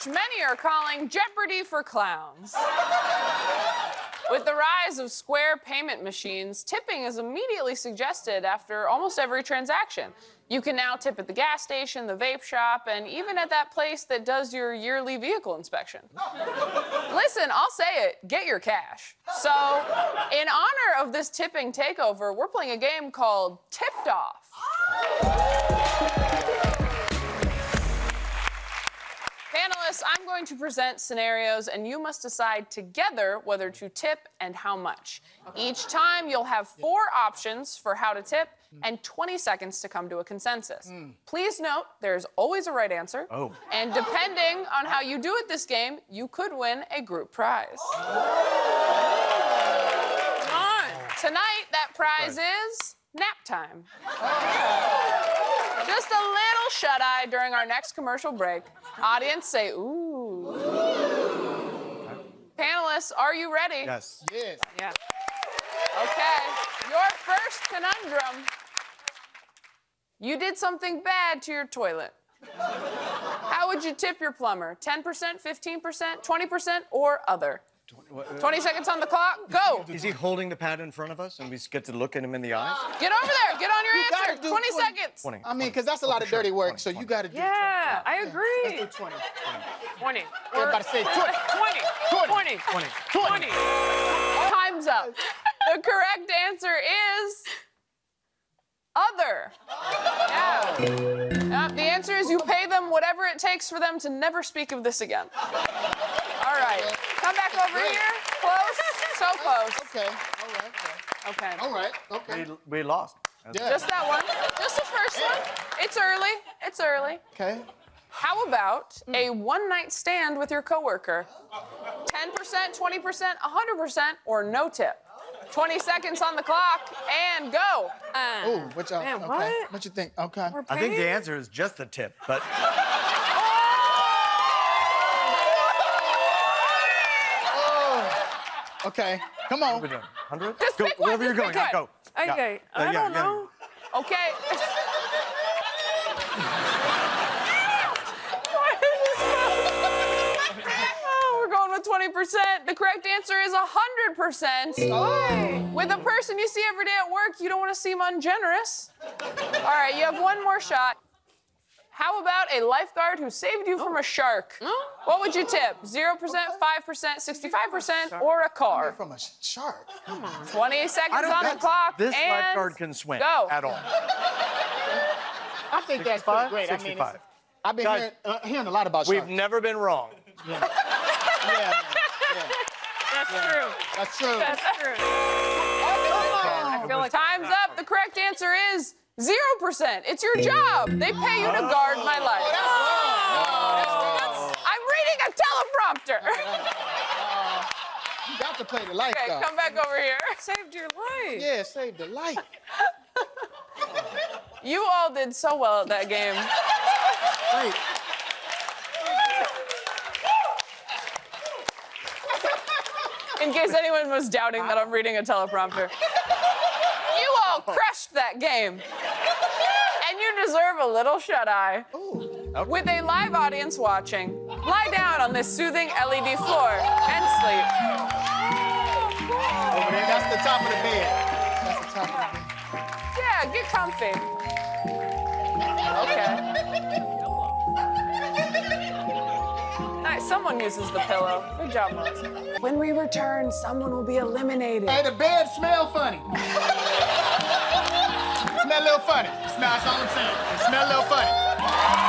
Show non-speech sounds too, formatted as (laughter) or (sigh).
which many are calling Jeopardy for clowns. With the rise of square payment machines, tipping is immediately suggested after almost every transaction. You can now tip at the gas station, the vape shop, and even at that place that does your yearly vehicle inspection. Listen, I'll say it get your cash. So, in honor of this tipping takeover, we're playing a game called Tipped Off. I'm going to present scenarios, and you must decide together whether to tip and how much. Each time, you'll have four options for how to tip and 20 seconds to come to a consensus. Hmm. Please note, there's always a right answer. Oh. And depending on how you do at this game, you could win a group prize. Tonight, that prize is nap time. Just a little shut eye during our next commercial break. Audience say, ooh. Panelists, are you ready? Yes. Yes. Yeah. Okay. Your first conundrum. You did something bad to your toilet. How would you tip your plumber? 10%, 15%, 20%, or other? 20 seconds on the clock. Go. Is he holding the pad in front of us and we get to look at him in the eyes? Get over there. Get on your You answer. 20 20. seconds. 20. I mean, because that's a lot of sure. dirty work, 20, so you got to do Yeah, I 20. agree. Let's do 20. 20. Everybody say 20. 20. 20. 20. 20. Time's up. The correct answer is other. Yeah. Uh, the answer is you pay them whatever it takes for them to never speak of this again. All right. Come back over Great. here. Close. So close. Okay. All right. Okay. All right. Okay. We, we lost. Yeah. Just that one. Just the first one. It's early. It's early. Okay. How about a one night stand with your coworker? 10%, 20%, 100%, or no tip? 20 seconds on the clock and go. Uh, Ooh, what y'all? Man, okay. what? What you think? Okay. I think the answer is just the tip, but (laughs) Okay. Come on. 100? Just go pick one, wherever you're just going. pick yeah, one. go. Yeah. Okay, Uh, I yeah, don't yeah. know. Okay. (laughs) 20%. The correct answer is 100%. With a person you see every day at work, you don't want to seem ungenerous. All right, you have one more shot. How about a lifeguard who saved you from a shark? What would you tip? 0%, 5%, 65%, or a car? From a sh- shark. 20 seconds I don't on the think clock. This and lifeguard can swim Go. at all. I think that's pretty 65? great. I mean, 65. I've been Guys, hearing, uh, hearing a lot about sharks. We've never been wrong. Yeah, (laughs) man. Yeah. That's true. That's true. That's true. Oh I feel like time's up. The correct answer is 0%. It's your job. They pay you to guard my oh. life. That's- I'm reading a teleprompter. (laughs) You got to play the Okay, lifeguard. come back over here. Saved your life. Yeah, saved the life. (laughs) You all did so well at that game. Wait. In case anyone was doubting that I'm reading a teleprompter. You all crushed that game. And you deserve a little shut eye. With a live audience watching, lie down on this soothing LED floor and sleep. Over there, that's the top of the bed. That's the top of the bed. Yeah, get comfy. Okay. Nice, someone uses the pillow. Good job, Melissa. When we return, someone will be eliminated. Hey, the bed smell funny. (laughs) smell a little funny. Smell, that's all I'm saying. It smell a little funny.